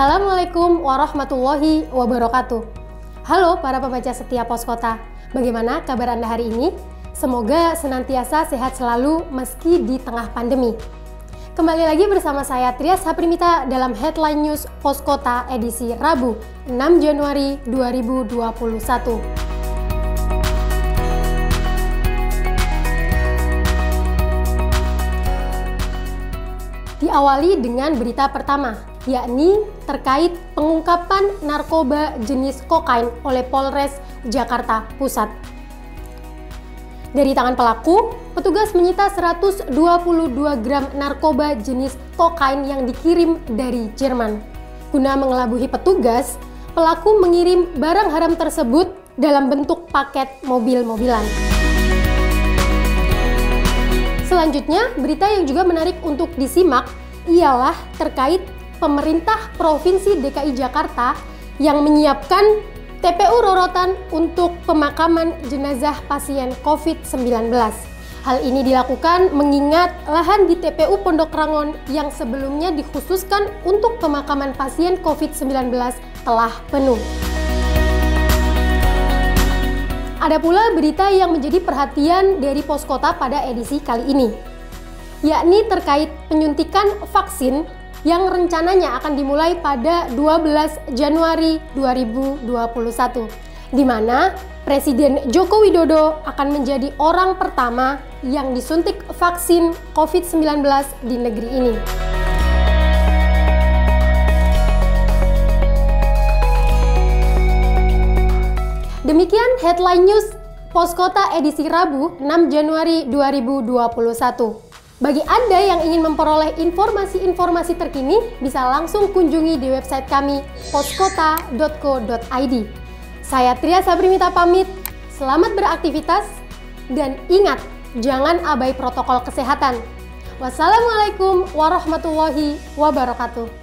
Assalamualaikum warahmatullahi wabarakatuh. Halo para pembaca setia Pos Kota, bagaimana kabar Anda hari ini? Semoga senantiasa sehat selalu meski di tengah pandemi. Kembali lagi bersama saya Trias Haprimita dalam Headline News Pos Kota edisi Rabu 6 Januari 2021. Diawali dengan berita pertama, yakni terkait pengungkapan narkoba jenis kokain oleh Polres Jakarta Pusat. Dari tangan pelaku, petugas menyita 122 gram narkoba jenis kokain yang dikirim dari Jerman. Guna mengelabuhi petugas, pelaku mengirim barang haram tersebut dalam bentuk paket mobil-mobilan. Selanjutnya, berita yang juga menarik untuk disimak ialah terkait pemerintah Provinsi DKI Jakarta yang menyiapkan TPU Rorotan untuk pemakaman jenazah pasien COVID-19. Hal ini dilakukan mengingat lahan di TPU Pondok Rangon yang sebelumnya dikhususkan untuk pemakaman pasien COVID-19 telah penuh. Ada pula berita yang menjadi perhatian dari pos kota pada edisi kali ini, yakni terkait penyuntikan vaksin yang rencananya akan dimulai pada 12 Januari 2021, di mana Presiden Joko Widodo akan menjadi orang pertama yang disuntik vaksin COVID-19 di negeri ini. Demikian headline news Pos Kota edisi Rabu 6 Januari 2021. Bagi Anda yang ingin memperoleh informasi-informasi terkini, bisa langsung kunjungi di website kami poskota.co.id. Saya Tria Sabrimita pamit, selamat beraktivitas, dan ingat, jangan abai protokol kesehatan. Wassalamualaikum warahmatullahi wabarakatuh.